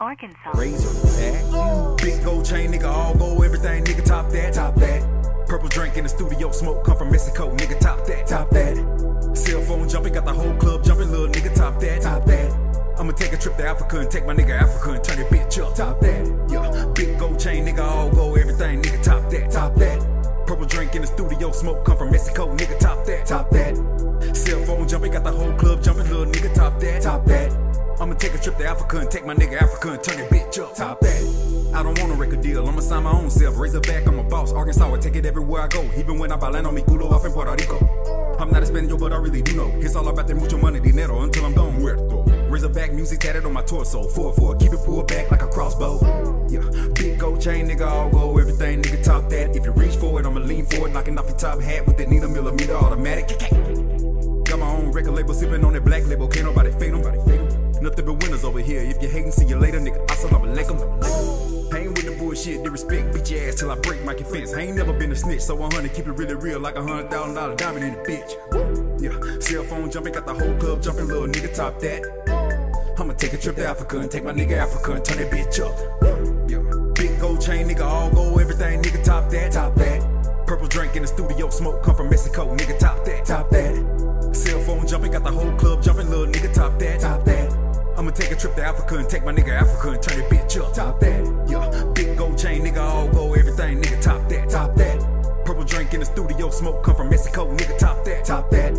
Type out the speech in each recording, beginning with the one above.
Arkansas. Razor back. Big gold chain, nigga, all gold, everything, nigga, top that, top that. Purple drink in the studio, smoke come from Mexico, nigga, top that, top that. Cell phone jumping, got the whole club jumping, little nigga, top that, top that. I'ma take a trip to Africa and take my nigga Africa and turn bitch up, top that. Yeah, big gold chain, nigga, all gold, everything, nigga, top that, top that. Purple drink in the studio, smoke come from Mexico, nigga, top that, top that. Cell phone jumping, got the whole club jumping, little nigga, top that, top that. I'ma take a trip to Africa and take my nigga Africa and turn that bitch up. Top that. I don't want a record deal, I'ma sign my own self. Raise it back, I'm a boss. Arkansas, I take it everywhere I go. Even when I bailan on mi culo off in Puerto Rico. I'm not a Spaniard, but I really do know. It's all about that mucho money, dinero, until I'm gone. Muerto. Razorback music tatted on my torso. 4-4, keep it pulled back like a crossbow. Yeah, big gold chain, nigga, all go, everything, nigga, top that. If you reach for it, I'ma lean forward, knocking off your top hat with that needle millimeter automatic. Got my own record label, sipping on that black label, can't nobody fade they respect bitch ass till I break my fence. I ain't never been a snitch, so 100 keep it really real, like a hundred thousand dollar diamond in the bitch. Yeah, cell phone jumping, got the whole club jumping, little nigga top that. I'ma take a trip to Africa and take my nigga Africa and turn that bitch up. Yeah, big gold chain, nigga, all gold, everything, nigga top that, top that. Purple drink in the studio, smoke come from Mexico, nigga top that, top that. Cell phone jumping, got the whole club jumping, little nigga top that, top that. I'ma take a trip to Africa and take my nigga Africa and turn that bitch up. Top that, yeah. Smoke come from Mexico, nigga, top that, top that.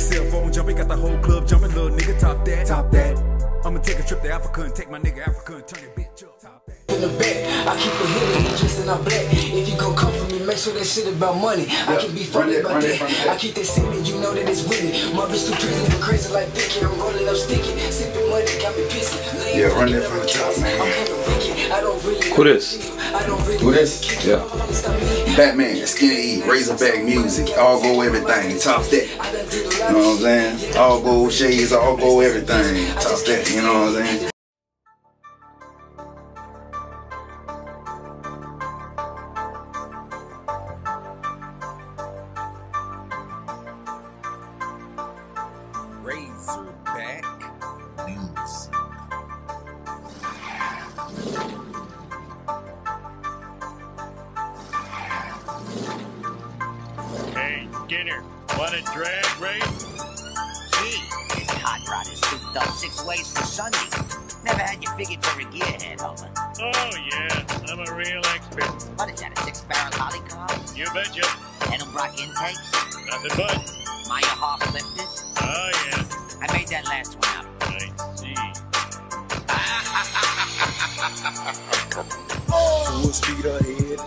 Cell phone jumping, got the whole club jumping, little nigga, top that, top that. I'ma take a trip to Africa and take my nigga Africa and turn that bitch up. Top that. in the back. I keep a hidden just and I'm black. If you gon' come for me, make sure that shit about money. I can be funny about run that. run it. I keep that sickness, you know that it's with me. My bitch too crazy, but crazy like Vicky. I'm rolling up sticky, sipping money, got me pissy. Lean Yeah, run that from the I'm top, man. I'm kinda Ricky. I don't really Who this? I don't Who this? Yeah. Batt Man, Skinny E, Razorback music, all go everything, top that. You know what I'm saying? All Go shades, all Go everything, top that. You know what I'm saying? Razorback Skinner, want a drag race? Gee, this hot rod is souped up six ways for Sunday. Never had you figured for a gearhead, Homer. Oh, yeah, I'm a real expert. What is that, a six-barrel Holley car? You betcha. Edelbrock intake? Nothing but. Meyer Hoff lifters? Oh, yeah, I made that last one up. I see. Full speed ahead,